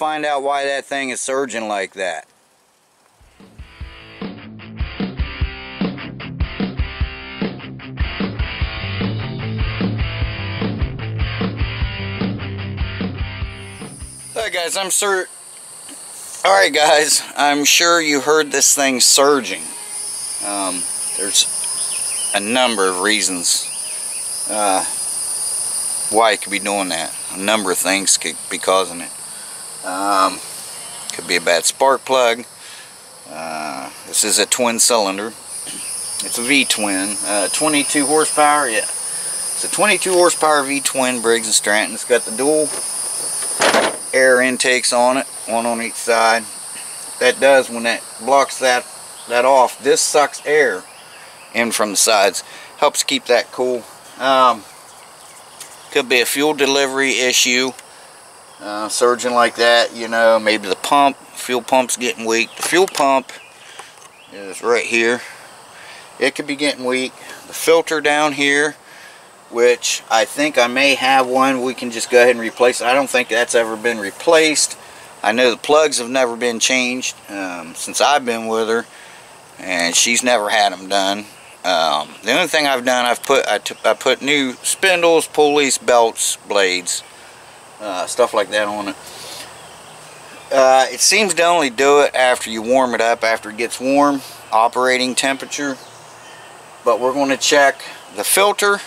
find out why that thing is surging like that. Alright guys, I'm sure Alright guys, I'm sure you heard this thing surging. Um, there's a number of reasons uh, why it could be doing that. A number of things could be causing it. Um, could be a bad spark plug. Uh, this is a twin cylinder. It's a V-twin. Uh, 22 horsepower, yeah. It's a 22 horsepower V-twin Briggs & Stratton. It's got the dual air intakes on it, one on each side. That does, when that blocks that, that off, this sucks air in from the sides. Helps keep that cool. Um, could be a fuel delivery issue. Uh, surging like that, you know, maybe the pump, fuel pump's getting weak. The fuel pump is right here. It could be getting weak. The filter down here, which I think I may have one we can just go ahead and replace. it. I don't think that's ever been replaced. I know the plugs have never been changed um, since I've been with her, and she's never had them done. Um, the only thing I've done, I've put I, I put new spindles, pulleys, belts, blades, uh, stuff like that on it. Uh, it seems to only do it after you warm it up, after it gets warm, operating temperature. But we're going to check the filter,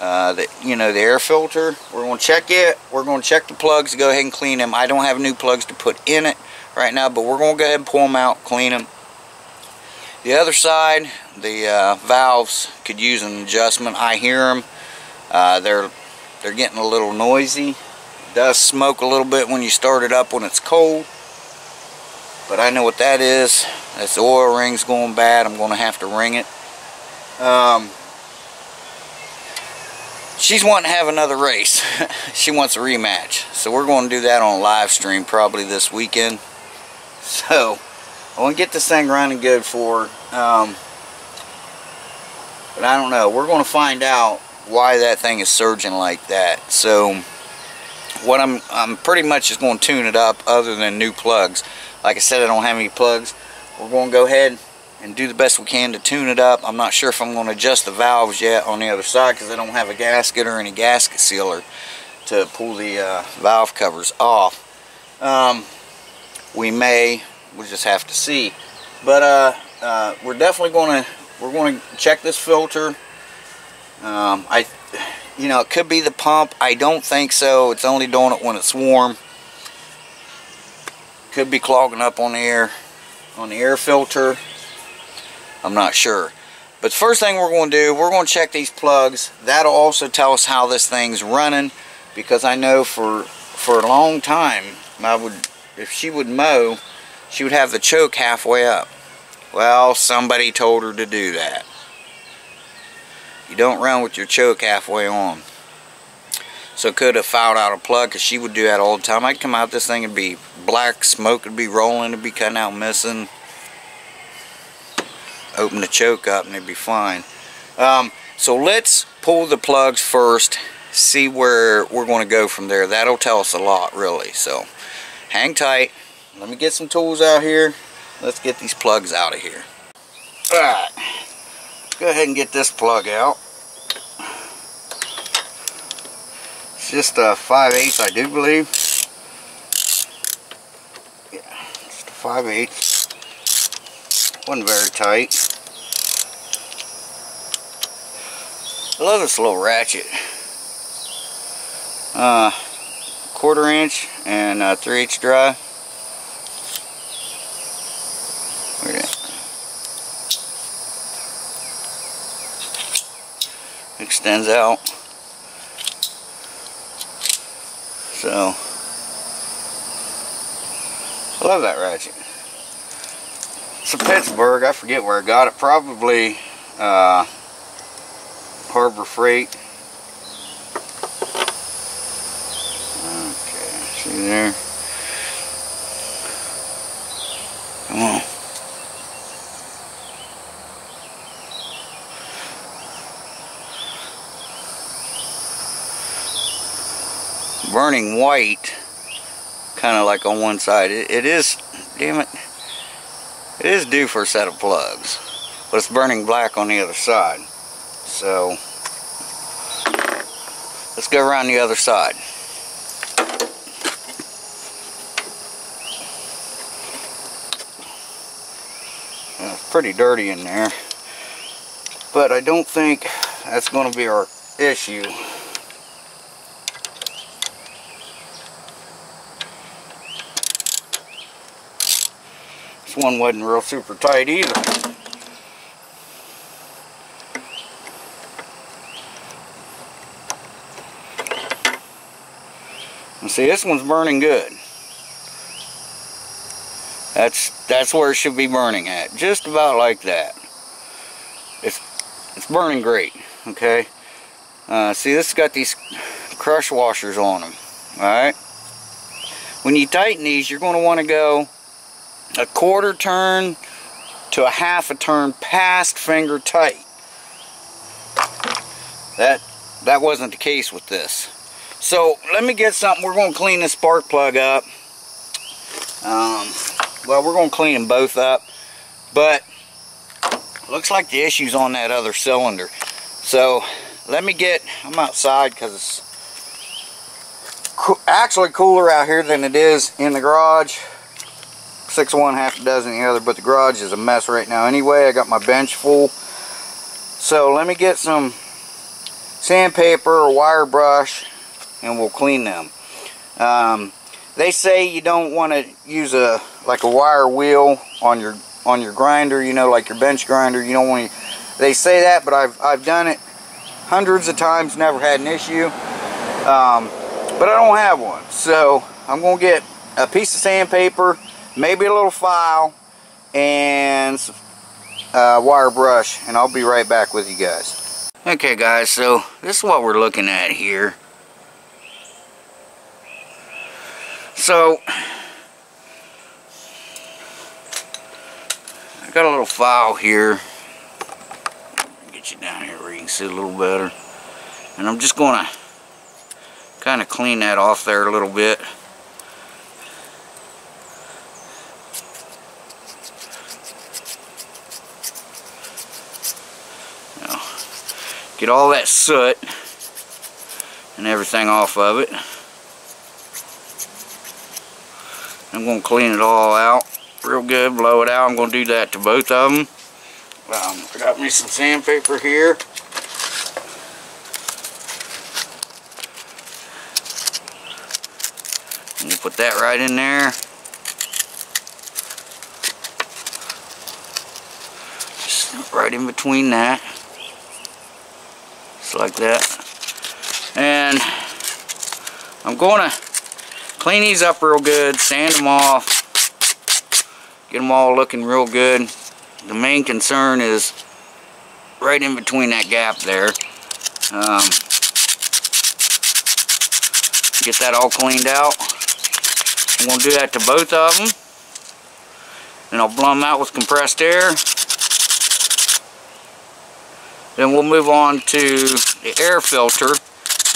uh, the you know the air filter. We're going to check it. We're going to check the plugs go ahead and clean them. I don't have new plugs to put in it right now, but we're going to go ahead and pull them out, clean them. The other side, the uh, valves could use an adjustment. I hear them. Uh, they're they're getting a little noisy. Does smoke a little bit when you start it up when it's cold. But I know what that is. That's the oil ring's going bad. I'm going to have to ring it. Um, she's wanting to have another race. she wants a rematch. So we're going to do that on live stream probably this weekend. So I want to get this thing running good for um, but I don't know. We're going to find out why that thing is surging like that. So what I'm I'm pretty much just going to tune it up other than new plugs. Like I said, I don't have any plugs. We're going to go ahead and do the best we can to tune it up. I'm not sure if I'm going to adjust the valves yet on the other side because I don't have a gasket or any gasket sealer to pull the uh, valve covers off. Um, we may, we'll just have to see. But uh, uh, we're definitely going to we're going to check this filter. Um, I, you know, it could be the pump. I don't think so. It's only doing it when it's warm. Could be clogging up on the air, on the air filter. I'm not sure. But the first thing we're going to do, we're going to check these plugs. That'll also tell us how this thing's running, because I know for for a long time, I would, if she would mow, she would have the choke halfway up. Well, somebody told her to do that. You don't run with your choke halfway on. So could have fouled out a plug because she would do that all the time. I'd come out this thing and be black, smoke would be rolling, it'd be cutting out missing. Open the choke up and it'd be fine. Um, so let's pull the plugs first, see where we're going to go from there. That'll tell us a lot really. So hang tight. Let me get some tools out here let's get these plugs out of here. Alright, go ahead and get this plug out. It's just a 5 8 I do believe. Yeah, just a 5 8 Wasn't very tight. I love this little ratchet. Uh, quarter inch and uh, 3 H drive. Extends out. So, I love that ratchet. It's a Pittsburgh. I forget where I got it. Probably uh, Harbor Freight. Okay, see there? Burning white kind of like on one side. It, it is, damn it, it is due for a set of plugs, but it's burning black on the other side. So, let's go around the other side. it's pretty dirty in there, but I don't think that's going to be our issue. This one wasn't real super tight either. And see, this one's burning good. That's that's where it should be burning at, just about like that. It's it's burning great. Okay. Uh, see, this got these crush washers on them. All right. When you tighten these, you're going to want to go a quarter turn to a half a turn past finger tight. That that wasn't the case with this. So let me get something. We're going to clean this spark plug up. Um, well, we're going to clean them both up. But looks like the issue's on that other cylinder. So let me get, I'm outside because it's actually cooler out here than it is in the garage six one, half a dozen the other, but the garage is a mess right now anyway. I got my bench full. So let me get some sandpaper or wire brush and we'll clean them. Um, they say you don't want to use a like a wire wheel on your on your grinder, you know, like your bench grinder. You don't want to. They say that, but I've I've done it hundreds of times, never had an issue. Um, but I don't have one, so I'm gonna get a piece of sandpaper maybe a little file and uh, wire brush and I'll be right back with you guys. Okay guys, so this is what we're looking at here. So, I got a little file here. Get you down here where you can see a little better. And I'm just going to kind of clean that off there a little bit. Get all that soot and everything off of it. I'm going to clean it all out real good, blow it out. I'm going to do that to both of them. Um, I got me some sandpaper here. And you put that right in there. Just right in between that like that. And I'm going to clean these up real good, sand them off, get them all looking real good. The main concern is right in between that gap there. Um, get that all cleaned out. I'm going to do that to both of them. And I'll blow them out with compressed air. Then we'll move on to the air filter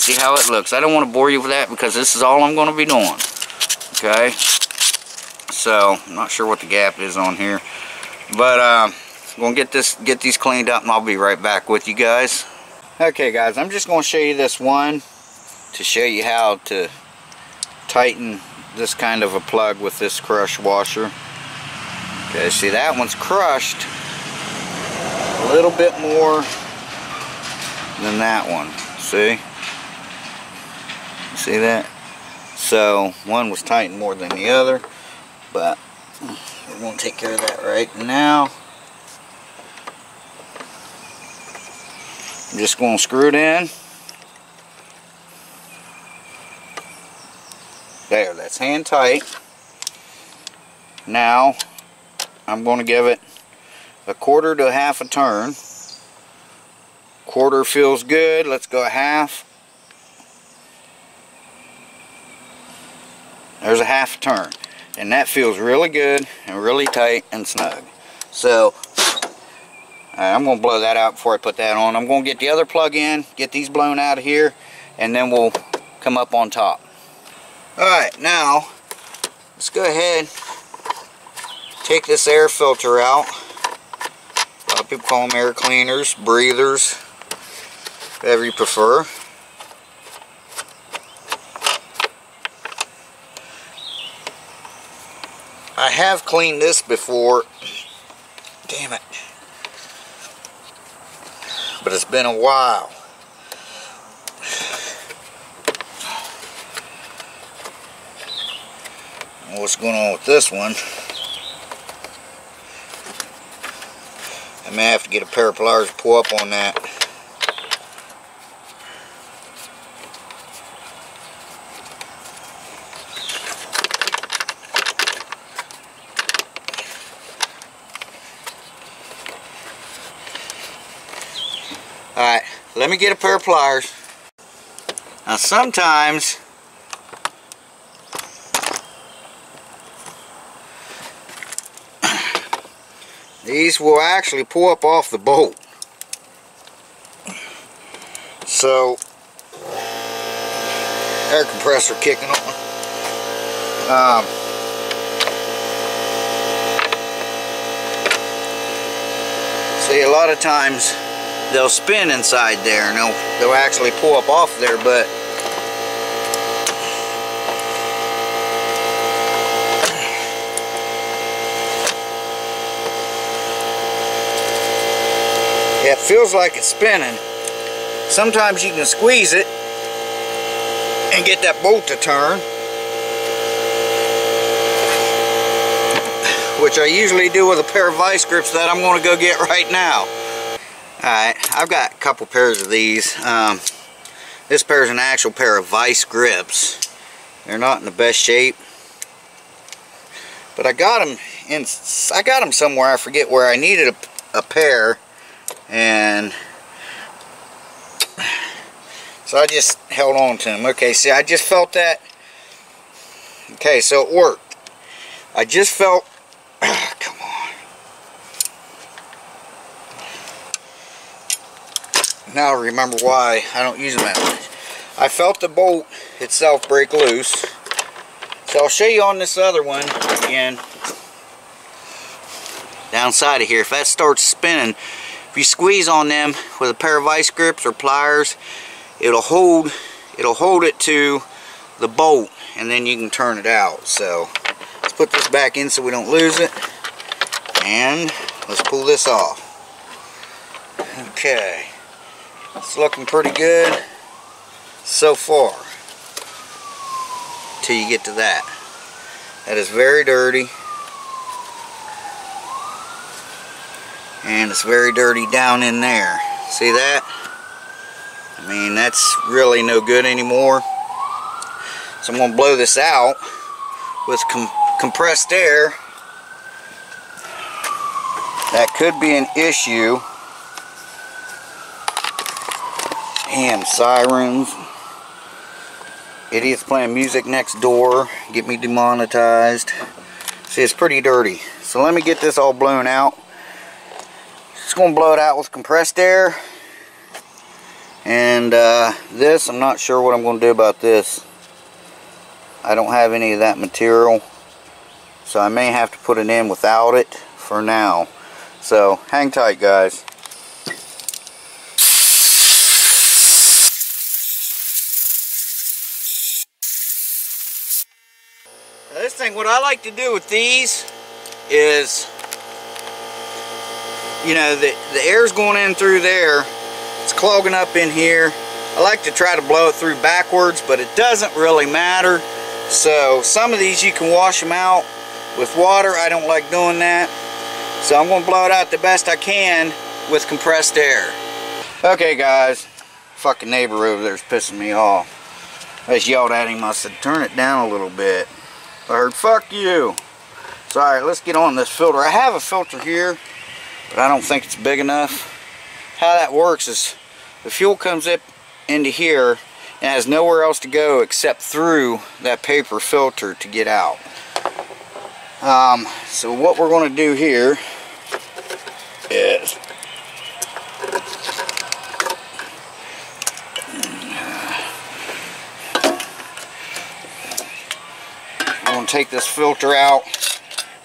see how it looks. I don't want to bore you with that because this is all I'm going to be doing. Okay? So, I'm not sure what the gap is on here. But, uh, I'm going to get this, get these cleaned up and I'll be right back with you guys. Okay guys, I'm just going to show you this one to show you how to tighten this kind of a plug with this crush washer. Okay, see that one's crushed a little bit more than that one. See? See that? So one was tightened more than the other, but we're going to take care of that right now. I'm just going to screw it in. There, that's hand tight. Now, I'm going to give it a quarter to a half a turn. Quarter feels good. Let's go a half. There's a half turn. And that feels really good and really tight and snug. So, I'm going to blow that out before I put that on. I'm going to get the other plug in, get these blown out of here, and then we'll come up on top. Alright, now, let's go ahead take this air filter out. People call them air cleaners, breathers, whatever you prefer. I have cleaned this before. Damn it. But it's been a while. What's going on with this one? I may have to get a pair of pliers to pull up on that. Alright, let me get a pair of pliers. Now sometimes these will actually pull up off the bolt. So air compressor kicking on. Um, see a lot of times they'll spin inside there and they'll, they'll actually pull up off there but it feels like it's spinning sometimes you can squeeze it and get that bolt to turn which I usually do with a pair of vice grips that I'm going to go get right now Alright, I've got a couple pairs of these. Um, this pair is an actual pair of vice grips. They're not in the best shape. But I got them in, I got them somewhere, I forget where I needed a, a pair. And so I just held on to them. Okay, see I just felt that. Okay, so it worked. I just felt, come on. now I remember why I don't use them that much. I felt the bolt itself break loose. So I'll show you on this other one again. Downside of here, if that starts spinning, if you squeeze on them with a pair of vice grips or pliers, it'll hold it'll hold it to the bolt and then you can turn it out. So let's put this back in so we don't lose it. And let's pull this off. Okay. It's looking pretty good so far. Till you get to that. That is very dirty. And it's very dirty down in there. See that? I mean, that's really no good anymore. So I'm to blow this out with com compressed air. That could be an issue Damn sirens. Idiots playing music next door. Get me demonetized. See, it's pretty dirty. So let me get this all blown out. Just going to blow it out with compressed air. And uh, this, I'm not sure what I'm going to do about this. I don't have any of that material. So I may have to put it in without it for now. So hang tight guys. this thing, what I like to do with these is, you know, the, the air's going in through there. It's clogging up in here. I like to try to blow it through backwards, but it doesn't really matter. So some of these you can wash them out with water. I don't like doing that. So I'm going to blow it out the best I can with compressed air. Okay guys, fucking neighbor over there is pissing me off. I just yelled at him. I said, turn it down a little bit. I heard, fuck you. So, alright, let's get on this filter. I have a filter here, but I don't think it's big enough. How that works is the fuel comes up into here and has nowhere else to go except through that paper filter to get out. Um, so what we're going to do here is I'm going to take this filter out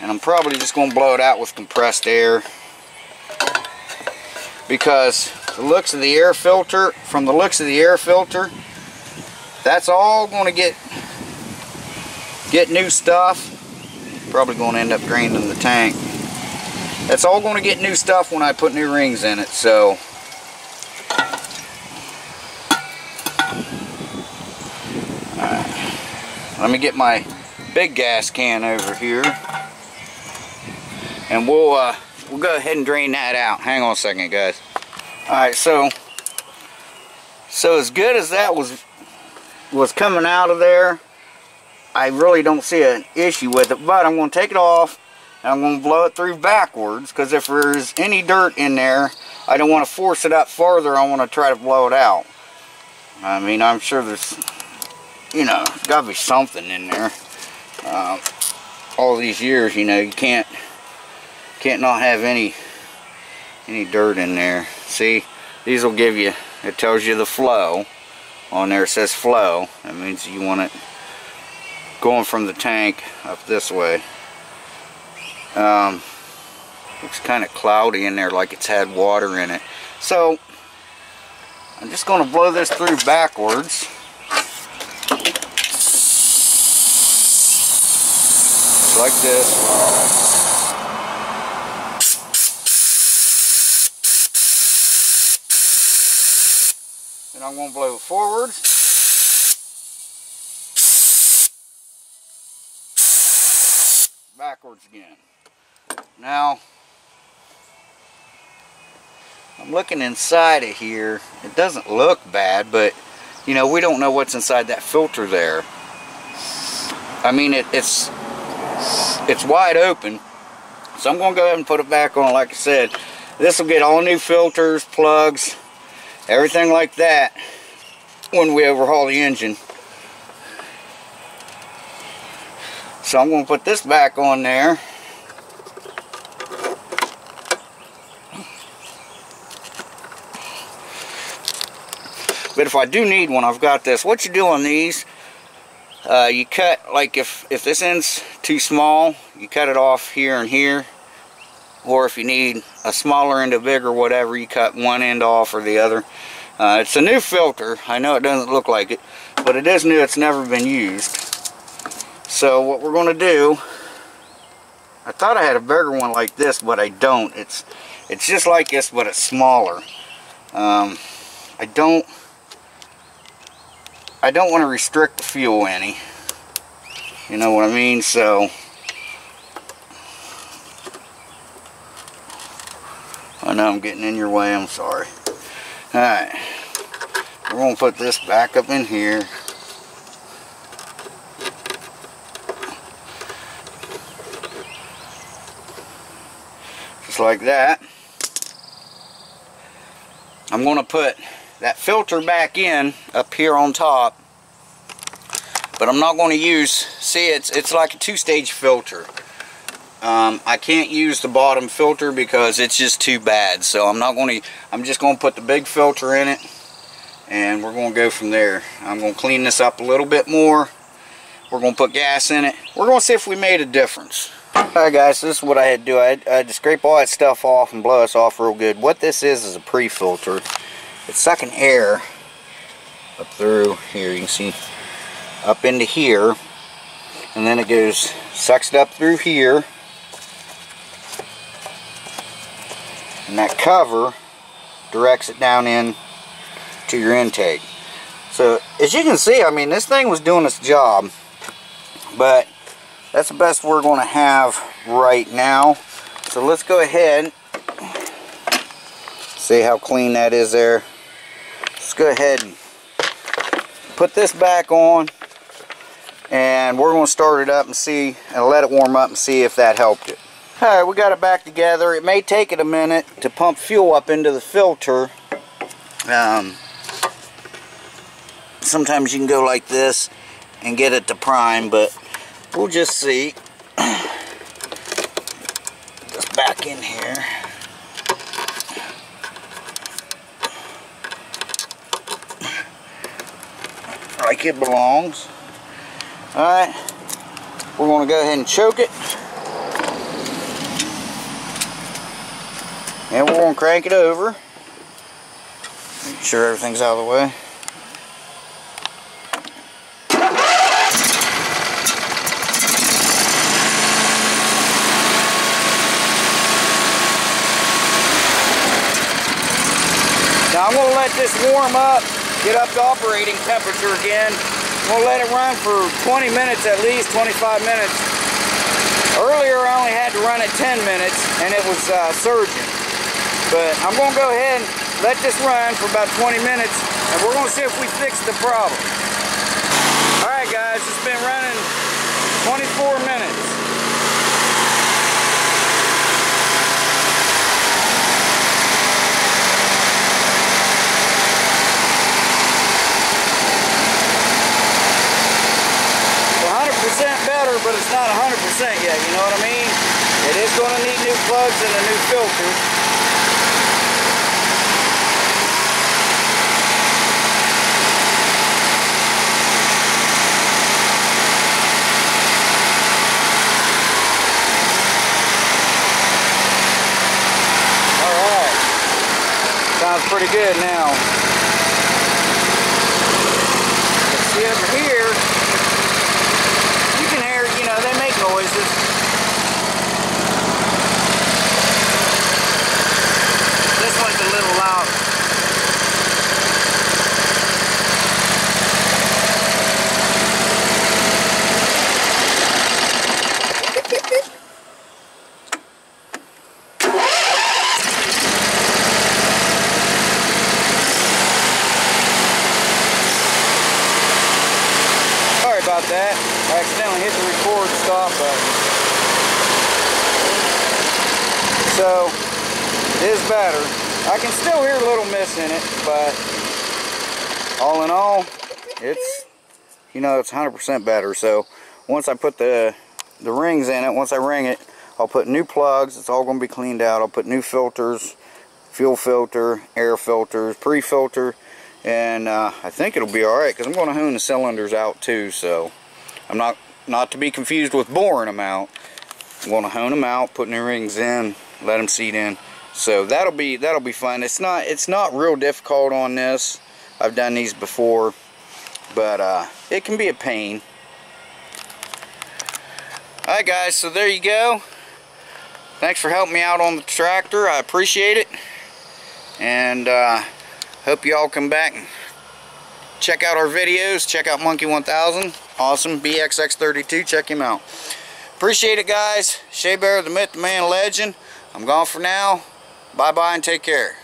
and I'm probably just going to blow it out with compressed air because the looks of the air filter from the looks of the air filter that's all going to get get new stuff. Probably going to end up draining the tank. That's all going to get new stuff when I put new rings in it so. Let me get my big gas can over here. And we'll uh, we'll go ahead and drain that out. Hang on a second guys. Alright so so as good as that was was coming out of there I really don't see an issue with it but I'm going to take it off and I'm going to blow it through backwards because if there's any dirt in there I don't want to force it up farther I want to try to blow it out. I mean I'm sure there's you know got to be something in there. Uh, all these years you know you can't can't not have any any dirt in there. See these will give you it tells you the flow. On there it says flow. That means you want it going from the tank up this way. Um, looks kind of cloudy in there like it's had water in it. So I'm just going to blow this through backwards. Like this and I'm going to blow it forward. Backwards again. Now, I'm looking inside of here. It doesn't look bad, but you know, we don't know what's inside that filter there. I mean, it, it's it's wide open. So I'm going to go ahead and put it back on, like I said. This will get all new filters, plugs, everything like that when we overhaul the engine. So I'm going to put this back on there. But if I do need one, I've got this. What you do on these, uh, you cut, like if, if this end's too small, you cut it off here and here. Or if you need a smaller end, a bigger, whatever, you cut one end off or the other. Uh, it's a new filter. I know it doesn't look like it, but it is new. It's never been used. So what we're going to do, I thought I had a bigger one like this, but I don't. It's it's just like this, but it's smaller. Um, I don't I don't want to restrict the fuel any. You know what I mean? So I know I'm getting in your way. I'm sorry. Alright. We're going to put this back up in here. Just like that. I'm going to put that filter back in up here on top. But I'm not going to use, see it's, it's like a two-stage filter. Um, I can't use the bottom filter because it's just too bad. So I'm not going to, I'm just going to put the big filter in it and we're going to go from there. I'm going to clean this up a little bit more. We're going to put gas in it. We're going to see if we made a difference. Alright guys, this is what I had to do. I had, I had to scrape all that stuff off and blow this off real good. What this is is a pre-filter. It's sucking air up through here. You can see up into here. And then it goes, sucks it up through here and that cover directs it down in to your intake. So as you can see I mean this thing was doing its job but that's the best we're going to have right now. So let's go ahead see how clean that is there. Let's go ahead and put this back on and we're going to start it up and see and let it warm up and see if that helped it Alright, we got it back together. It may take it a minute to pump fuel up into the filter. Um, sometimes you can go like this and get it to prime, but we'll just see. Just back in here. Like it belongs. Alright. we're going to go ahead and choke it. And we're going to crank it over. Make sure everything's out of the way. Now I'm going to let this warm up, get up to operating temperature again. I'm going to let it run for 20 minutes at least, 25 minutes. Earlier I only had to run it 10 minutes and it was uh, surging. But I'm going to go ahead and let this run for about 20 minutes and we're going to see if we fix the problem. Alright guys, it's been running 24 minutes. better, but it's not 100% yet, you know what I mean? It is going to need new plugs and a new filter. Sounds pretty good now. Let's see over here. about that. I accidentally hit the record stop button. So, it is better. I can still hear a little miss in it, but all in all, it's, you know, it's 100% better. So, once I put the, the rings in it, once I ring it, I'll put new plugs. It's all going to be cleaned out. I'll put new filters, fuel filter, air filters, pre-filter, and uh, I think it'll be alright because I'm going to hone the cylinders out too so I'm not not to be confused with boring them out I'm going to hone them out put new rings in let them seat in so that'll be that'll be fun it's not it's not real difficult on this I've done these before but uh, it can be a pain alright guys so there you go thanks for helping me out on the tractor I appreciate it and uh, Hope you all come back and check out our videos. Check out Monkey 1000. Awesome. BXX32. Check him out. Appreciate it, guys. Shabear, the myth, the man, legend. I'm gone for now. Bye-bye and take care.